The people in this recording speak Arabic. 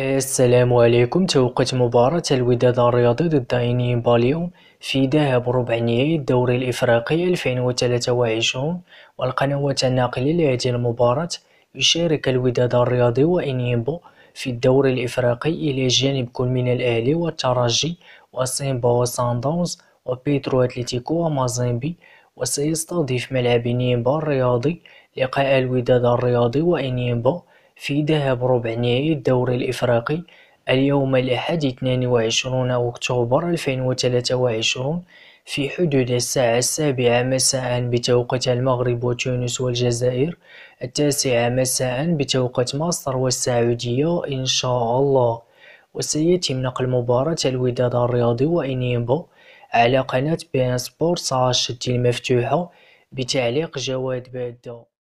السلام عليكم. توقيت مباراة الوداد الرياضي ضد إنيمبا اليوم في ذهاب ربع نهائي الدوري الإفريقي 2023 والقنوات الناقلة لهذه المباراة يشارك الوداد الرياضي وإنيمبا في الدوري الإفريقي إلى جانب كل من الأهلي والترجي وسيمبا وصن داونز وبيترو أتلتيكو ومازيمبي. وسيستضيف ملعب إنيمبا الرياضي لقاء الوداد الرياضي وإنيمبا في ذهاب ربع نهائي الدوري الإفريقي اليوم الأحد اثنان وعشرون أكتوبر ألفين وثلاثة وعشرون في حدود الساعة السابعة مساء بتوقيت المغرب وتونس والجزائر التاسعة مساء بتوقيت مصر والسعودية إن شاء الله. وسيتم نقل مباراة الوداد الرياضي وإنيمبا على قناة beIN Sport المفتوحة بتعليق جواد بادة